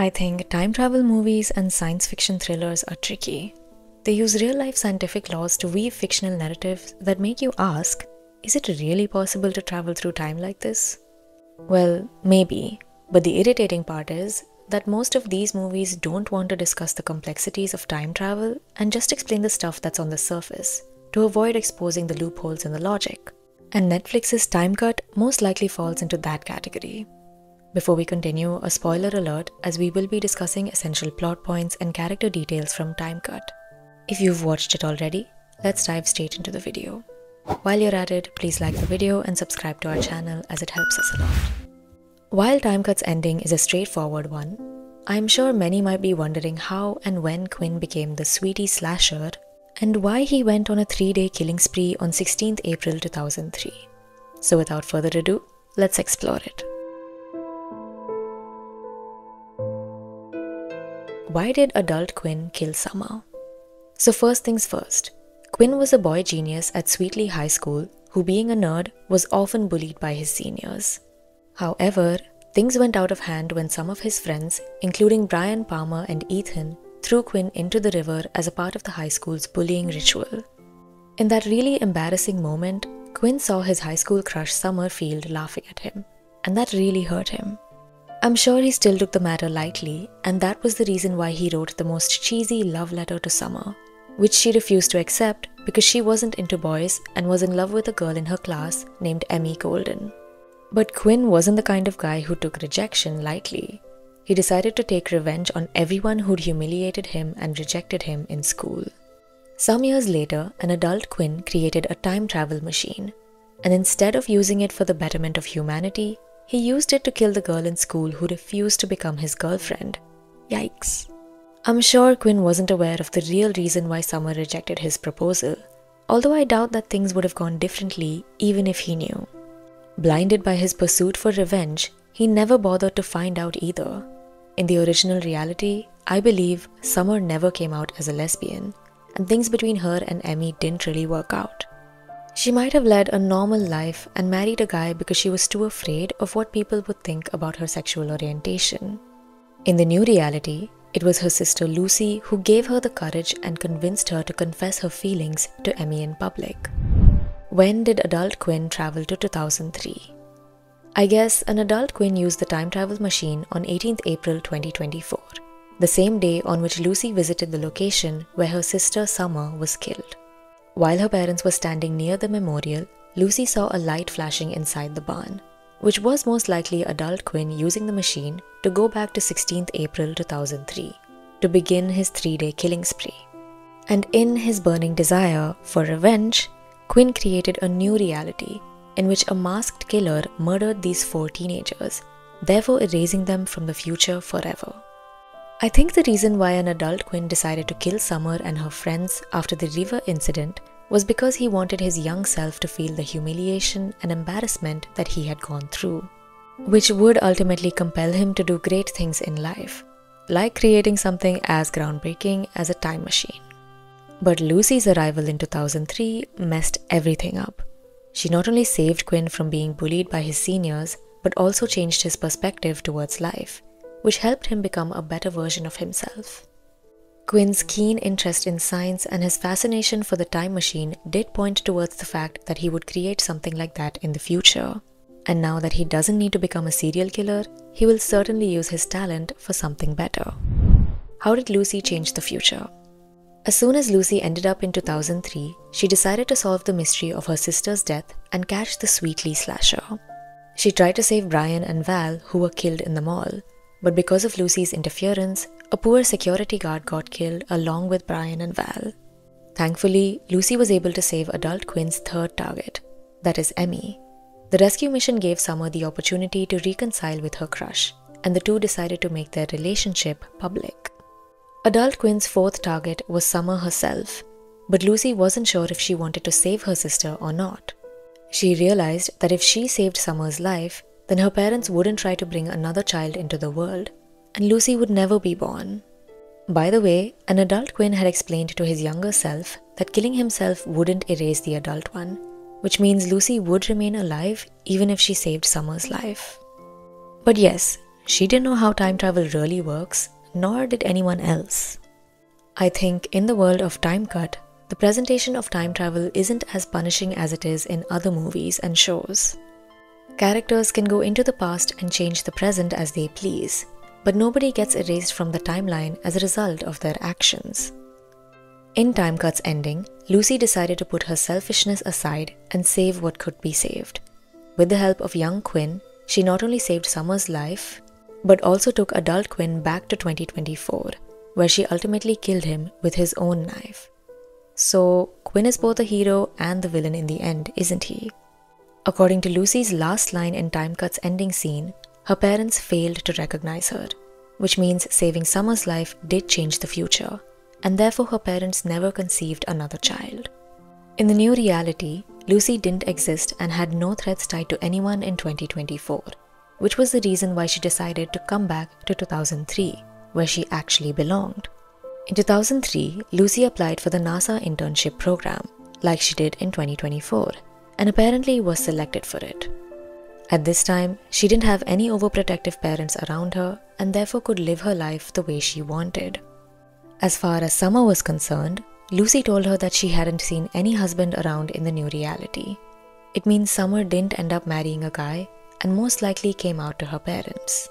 I think time travel movies and science fiction thrillers are tricky. They use real life scientific laws to weave fictional narratives that make you ask is it really possible to travel through time like this? Well, maybe, but the irritating part is that most of these movies don't want to discuss the complexities of time travel and just explain the stuff that's on the surface to avoid exposing the loopholes in the logic. And Netflix's Time Cut most likely falls into that category. Before we continue, a spoiler alert as we will be discussing essential plot points and character details from Time Cut. If you've watched it already, let's dive straight into the video. While you're at it, please like the video and subscribe to our channel as it helps us a lot. While Time Cut's ending is a straightforward one, I'm sure many might be wondering how and when Quinn became the Sweetly slasher and why he went on a three day killing spree on 16th April 2003. So, without further ado, let's explore it. Why did adult Quinn kill Summer? So, first things first, Quinn was a boy genius at Sweetly High School who, being a nerd, was often bullied by his seniors. However, things went out of hand when some of his friends, including Brian Palmer and Ethan, threw Quinn into the river as a part of the high school's bullying ritual. In that really embarrassing moment, Quinn saw his high school crush Summer Field laughing at him, and that really hurt him. I'm sure he still took the matter lightly, and that was the reason why he wrote the most cheesy love letter to Summer, which she refused to accept because she wasn't into boys and was in love with a girl in her class named Emmy Golden. But Quinn wasn't the kind of guy who took rejection lightly. He decided to take revenge on everyone who'd humiliated him and rejected him in school. Some years later, an adult Quinn created a time travel machine, and instead of using it for the betterment of humanity, he used it to kill the girl in school who refused to become his girlfriend. Yikes. I'm sure Quinn wasn't aware of the real reason why Summer rejected his proposal, although I doubt that things would have gone differently even if he knew. Blinded by his pursuit for revenge, he never bothered to find out either. In the original reality, I believe Summer never came out as a lesbian, and things between her and Emmy didn't really work out. She might have led a normal life and married a guy because she was too afraid of what people would think about her sexual orientation. In the new reality, it was her sister Lucy who gave her the courage and convinced her to confess her feelings to Emmy in public. When did adult Quinn travel to 2003? I guess an adult Quinn used the time travel machine on 18th April 2024, the same day on which Lucy visited the location where her sister Summer was killed. While her parents were standing near the memorial, Lucy saw a light flashing inside the barn, which was most likely adult Quinn using the machine to go back to 16th April 2003 to begin his three day killing spree. And in his burning desire for revenge, Quinn created a new reality in which a masked killer murdered these four teenagers, therefore erasing them from the future forever. I think the reason why an adult Quinn decided to kill Summer and her friends after the river incident was because he wanted his young self to feel the humiliation and embarrassment that he had gone through, which would ultimately compel him to do great things in life, like creating something as groundbreaking as a time machine. But Lucy's arrival in 2003 messed everything up. She not only saved Quinn from being bullied by his seniors, but also changed his perspective towards life which helped him become a better version of himself. Quinn's keen interest in science and his fascination for the time machine did point towards the fact that he would create something like that in the future. And now that he doesn't need to become a serial killer, he will certainly use his talent for something better. How did Lucy change the future? As soon as Lucy ended up in 2003, she decided to solve the mystery of her sister's death and catch the Sweetly slasher. She tried to save Brian and Val, who were killed in the mall, but because of Lucy's interference, a poor security guard got killed along with Brian and Val. Thankfully, Lucy was able to save adult Quinn's third target, that is, Emmy. The rescue mission gave Summer the opportunity to reconcile with her crush, and the two decided to make their relationship public. Adult Quinn's fourth target was Summer herself, but Lucy wasn't sure if she wanted to save her sister or not. She realized that if she saved Summer's life, then her parents wouldn't try to bring another child into the world, and Lucy would never be born. By the way, an adult Quinn had explained to his younger self that killing himself wouldn't erase the adult one, which means Lucy would remain alive even if she saved Summer's life. But yes, she didn't know how time travel really works, nor did anyone else. I think in the world of Time Cut, the presentation of time travel isn't as punishing as it is in other movies and shows. Characters can go into the past and change the present as they please, but nobody gets erased from the timeline as a result of their actions. In Time Cut's ending, Lucy decided to put her selfishness aside and save what could be saved. With the help of young Quinn, she not only saved Summer's life, but also took adult Quinn back to 2024, where she ultimately killed him with his own knife. So, Quinn is both the hero and the villain in the end, isn't he? According to Lucy's last line in Time Cut's ending scene, her parents failed to recognize her, which means saving Summer's life did change the future, and therefore her parents never conceived another child. In the new reality, Lucy didn't exist and had no threats tied to anyone in 2024, which was the reason why she decided to come back to 2003, where she actually belonged. In 2003, Lucy applied for the NASA internship program, like she did in 2024, and apparently was selected for it. At this time, she didn't have any overprotective parents around her and therefore could live her life the way she wanted. As far as Summer was concerned, Lucy told her that she hadn't seen any husband around in the new reality. It means Summer didn't end up marrying a guy and most likely came out to her parents.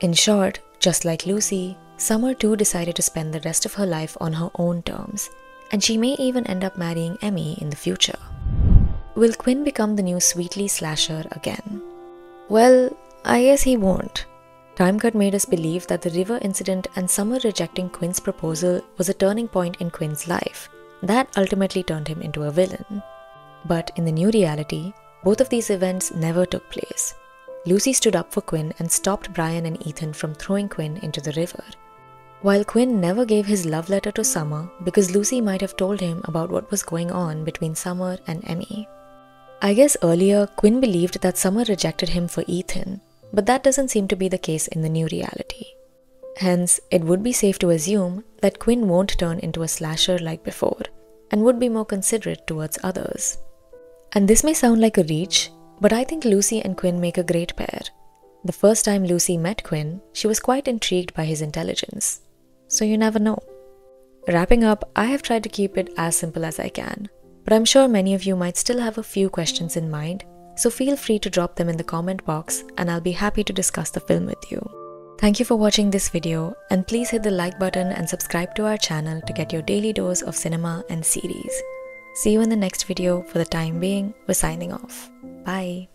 In short, just like Lucy, Summer too decided to spend the rest of her life on her own terms, and she may even end up marrying Emmy in the future. Will Quinn become the new Sweetly slasher again? Well, I guess he won't. Time Cut made us believe that the river incident and Summer rejecting Quinn's proposal was a turning point in Quinn's life. That ultimately turned him into a villain. But in the new reality, both of these events never took place. Lucy stood up for Quinn and stopped Brian and Ethan from throwing Quinn into the river. While Quinn never gave his love letter to Summer because Lucy might have told him about what was going on between Summer and Emmy. I guess earlier Quinn believed that Summer rejected him for Ethan, but that doesn't seem to be the case in the new reality. Hence, it would be safe to assume that Quinn won't turn into a slasher like before and would be more considerate towards others. And this may sound like a reach, but I think Lucy and Quinn make a great pair. The first time Lucy met Quinn, she was quite intrigued by his intelligence so you never know. Wrapping up, I have tried to keep it as simple as I can, but I'm sure many of you might still have a few questions in mind, so feel free to drop them in the comment box and I'll be happy to discuss the film with you. Thank you for watching this video and please hit the like button and subscribe to our channel to get your daily dose of cinema and series. See you in the next video. For the time being, we're signing off. Bye.